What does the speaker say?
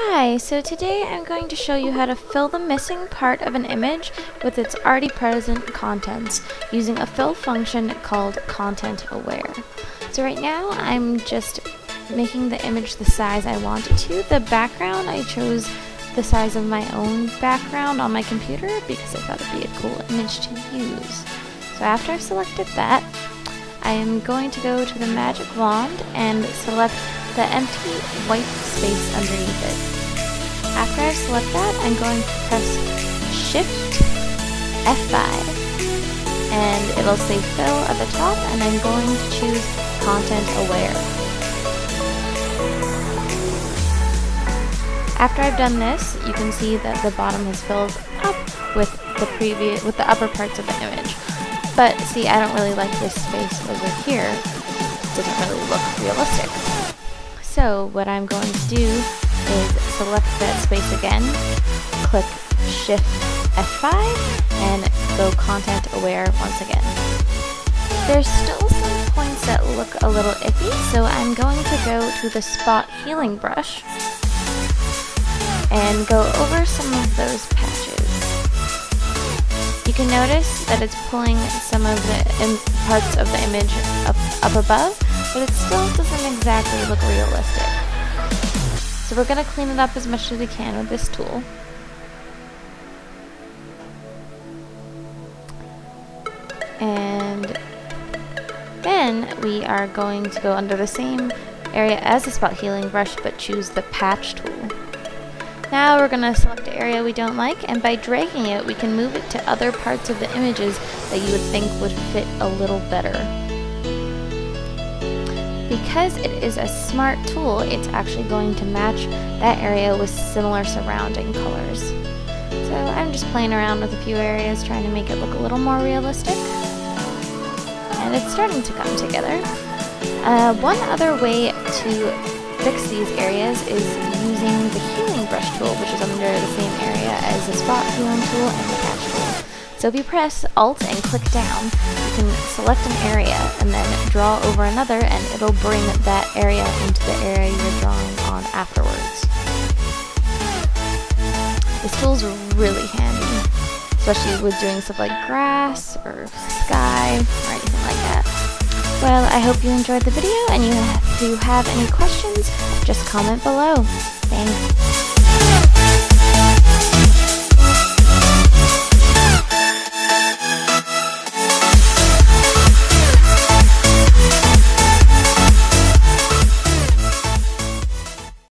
Hi, so today I'm going to show you how to fill the missing part of an image with its already present contents using a fill function called content aware. So right now I'm just making the image the size I want it to. The background I chose the size of my own background on my computer because I thought it'd be a cool image to use. So after I've selected that, I am going to go to the magic wand and select the empty white space underneath it. After I select that, I'm going to press Shift F5 and it'll say fill at the top and I'm going to choose content aware. After I've done this, you can see that the bottom has filled up with the previous with the upper parts of the image. But see, I don't really like this space over here. It doesn't really look realistic. So what I'm going to do is select that space again, click Shift F5, and go Content Aware once again. There's still some points that look a little iffy, so I'm going to go to the Spot Healing Brush and go over some of those patches. You can notice that it's pulling some of the parts of the image up, up above, but it still doesn't exactly look realistic. So we're going to clean it up as much as we can with this tool. And then we are going to go under the same area as the spot healing brush, but choose the patch tool. Now we're going to select an area we don't like, and by dragging it, we can move it to other parts of the images that you would think would fit a little better. Because it is a smart tool, it's actually going to match that area with similar surrounding colors. So I'm just playing around with a few areas, trying to make it look a little more realistic. And it's starting to come together. Uh, one other way to fix these areas is using the healing brush tool, which is under the same area as the spot healing tool and the patch. So if you press Alt and click down, you can select an area and then draw over another and it'll bring that area into the area you're drawing on afterwards. This tool's really handy, especially with doing stuff like grass or sky or anything like that. Well, I hope you enjoyed the video and you, if you have any questions, just comment below. Thanks.